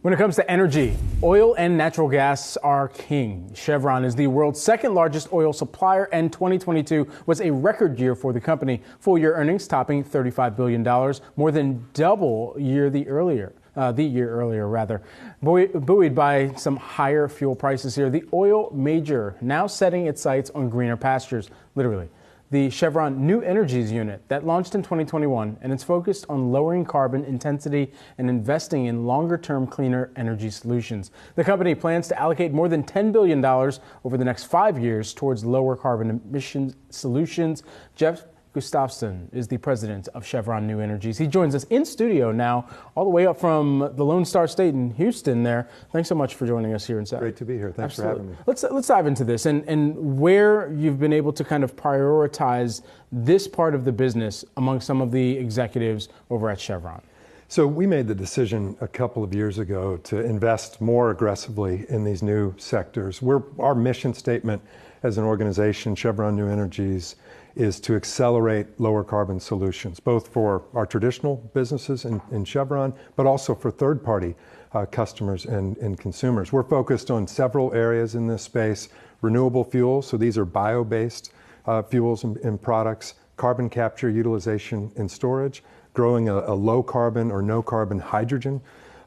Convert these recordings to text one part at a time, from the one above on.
When it comes to energy, oil and natural gas are king. Chevron is the world's second largest oil supplier, and 2022 was a record year for the company. Full year earnings topping $35 billion, more than double year the earlier. Uh, the year earlier, rather. buoyed by some higher fuel prices here, the oil major now setting its sights on greener pastures, literally the Chevron New Energies unit that launched in 2021 and it's focused on lowering carbon intensity and investing in longer term cleaner energy solutions. The company plans to allocate more than $10 billion over the next five years towards lower carbon emission solutions. Jeff Gustavson is the president of Chevron New Energies. He joins us in studio now, all the way up from the Lone Star State in Houston. There, thanks so much for joining us here in South. Great to be here. Thanks Absolutely. for having me. Let's let's dive into this and and where you've been able to kind of prioritize this part of the business among some of the executives over at Chevron. So we made the decision a couple of years ago to invest more aggressively in these new sectors. We're, our mission statement as an organization, Chevron New Energies, is to accelerate lower carbon solutions, both for our traditional businesses in, in Chevron, but also for third party uh, customers and, and consumers. We're focused on several areas in this space renewable fuels, so these are bio based uh, fuels and, and, products, carbon capture, utilization, and storage, growing a, a low carbon or no carbon hydrogen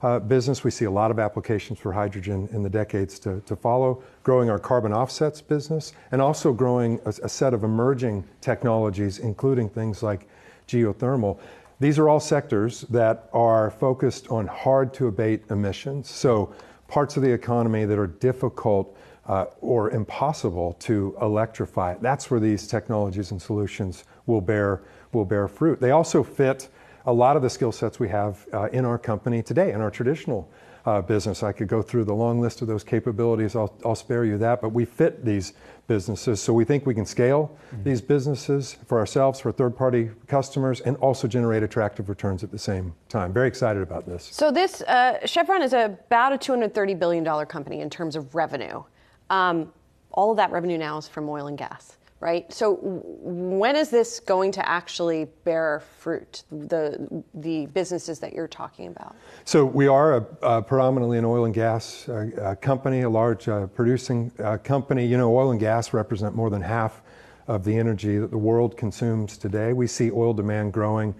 uh, business. We see a lot of applications for hydrogen in the decades to, follow, growing our carbon offsets business, and also growing a, a set of emerging technologies, including things like geothermal. These are all sectors that are focused on hard to abate emissions. So, parts of the economy that are difficult uh, or impossible to electrify. That's where these technologies and solutions will bear, will bear fruit. They also fit a lot of the skill sets we have uh, in our company today, in our traditional uh, business. I could go through the long list of those capabilities. I'll, I'll, spare you that, but we fit these businesses. So we think we can scale mm-hmm. these businesses for ourselves, for third party customers, and also generate attractive returns at the same time. Very excited about this. So, this uh, Chevron is about a $230 billion company in terms of revenue. Um, all of that revenue now is from oil and gas right? So when is this going to actually bear fruit? The the businesses that you're talking about. So we are a, predominantly an oil and gas uh, company, a large uh, producing uh, company. You know, oil and gas represent more than half of the energy that the world consumes today. We see oil demand growing.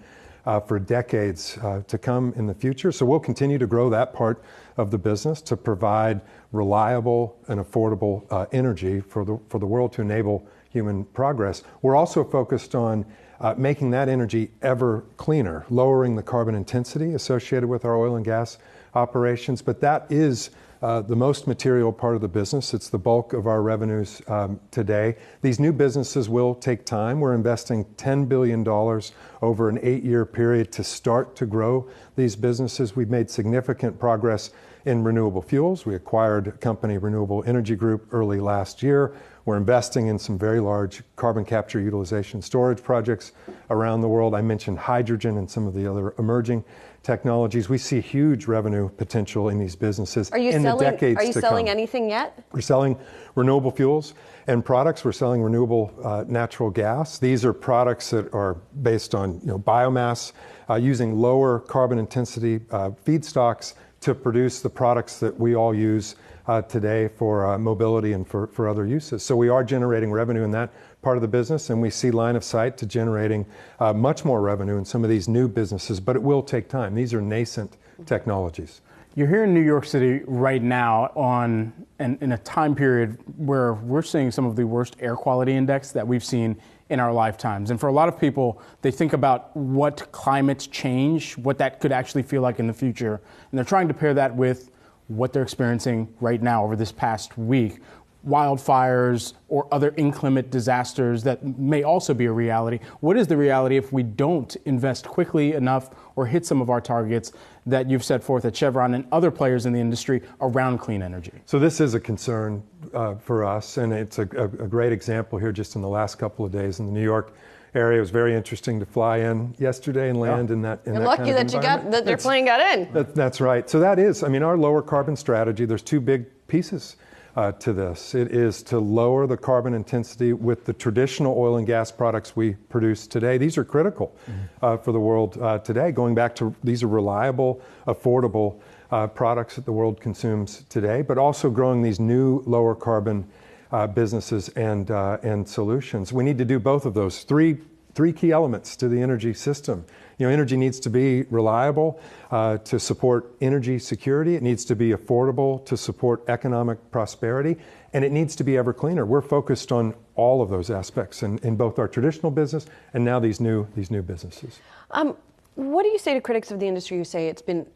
Uh, for decades uh, to come in the future. So we'll continue to grow that part of the business to provide reliable and affordable uh, energy for the for the world to enable human progress. We're also focused on uh, making that energy ever cleaner, lowering the carbon intensity associated with our oil and gas operations. But that is uh, the most material part of the business. It's the bulk of our revenues um, today. These new businesses will take time. We're investing $10 billion over an eight year period to start to grow these businesses. We've made significant progress in renewable fuels. We acquired a company, Renewable Energy Group, early last year. We're investing in some very large carbon capture utilization storage projects around the world. I mentioned hydrogen and some of the other emerging technologies. We see huge revenue potential in these businesses are you in selling, the decades Are you selling come. anything yet? We're selling renewable fuels and products. We're selling renewable uh, natural gas. These are products that are based on you know, biomass, uh, using lower carbon intensity uh, feedstocks to produce the products that we all use uh, today for uh, mobility and for, for other uses. So we are generating revenue in that part of the business, and we see line of sight to generating uh, much more revenue in some of these new businesses, but it will take time. These are nascent technologies. You're here in New York City right now on in, in a time period where we're seeing some of the worst air quality index that we've seen in our lifetimes. And for a lot of people, they think about what climate change, what that could actually feel like in the future, and they're trying to pair that with what they're experiencing right now over this past week wildfires or other inclement disasters that may also be a reality. What is the reality if we don't invest quickly enough or hit some of our targets that you've set forth at Chevron and other players in the industry around clean energy? So, this is a concern uh, for us, and it's a, a, a great example here just in the last couple of days in the New York area. It was very interesting to fly in yesterday and land yeah. in that. In You're that lucky kind of that you got that your plane got in. That, that's right. So that is, I mean, our lower carbon strategy. There's two big pieces uh, to this. It is to lower the carbon intensity with the traditional oil and gas products we produce today. These are critical mm-hmm. uh, for the world uh, today. Going back to these are reliable, affordable uh, products that the world consumes today, but also growing these new lower carbon uh, businesses and, uh, and solutions. We need to do both of those. Three, three key elements to the energy system. You know, energy needs to be reliable uh, to support energy security. It needs to be affordable to support economic prosperity, and it needs to be ever cleaner. We're focused on all of those aspects in, in both our traditional business and now these new these new businesses. Um, what do you say to critics of the industry who say it's been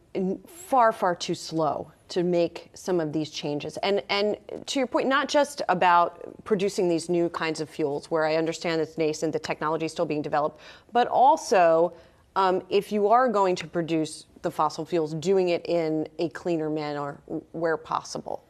far, far too slow to make some of these changes? And, and to your point, not just about producing these new kinds of fuels, where I understand it's nascent, the technology is still being developed, but also um, if you are going to produce the fossil fuels, doing it in a cleaner manner where possible.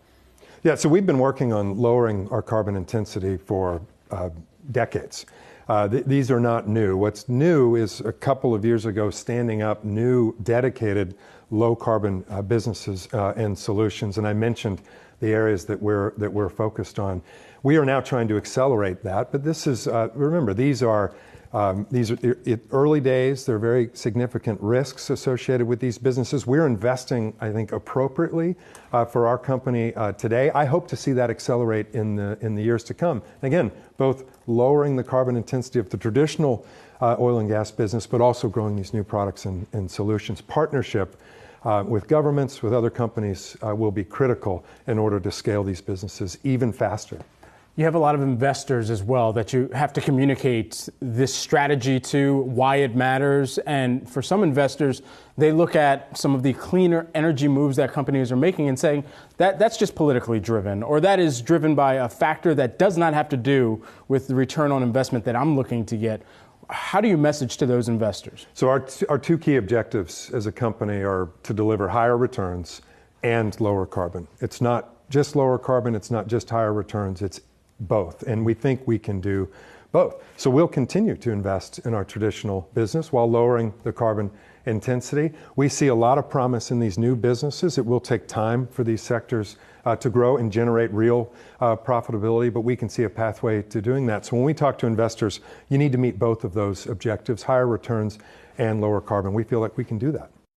Yeah, so we've been working on lowering our carbon intensity for uh, decades. Uh, th- these are not new. What's new is a couple of years ago standing up new dedicated low carbon uh, businesses uh, and solutions. And I mentioned the areas that we're, that we're focused on. We are now trying to accelerate that, but this is, uh, remember, these are um, these are early days. There are very significant risks associated with these businesses. We're investing, I think, appropriately uh, for our company uh, today. I hope to see that accelerate in the in the years to come. Again, both lowering the carbon intensity of the traditional uh, oil and gas business, but also growing these new products and, and solutions. Partnership. Uh, with governments, with other companies, uh, will be critical in order to scale these businesses even faster. You have a lot of investors as well that you have to communicate this strategy to, why it matters. And for some investors, they look at some of the cleaner energy moves that companies are making and saying that that's just politically driven, or that is driven by a factor that does not have to do with the return on investment that I'm looking to get. How do you message to those investors? So, our, t- our two key objectives as a company are to deliver higher returns and lower carbon. It's not just lower carbon, it's not just higher returns, it's both. And we think we can do both. So we'll continue to invest in our traditional business while lowering the carbon intensity. We see a lot of promise in these new businesses. It will take time for these sectors uh, to grow and generate real uh, profitability, but we can see a pathway to doing that. So when we talk to investors, you need to meet both of those objectives higher returns and lower carbon. We feel like we can do that.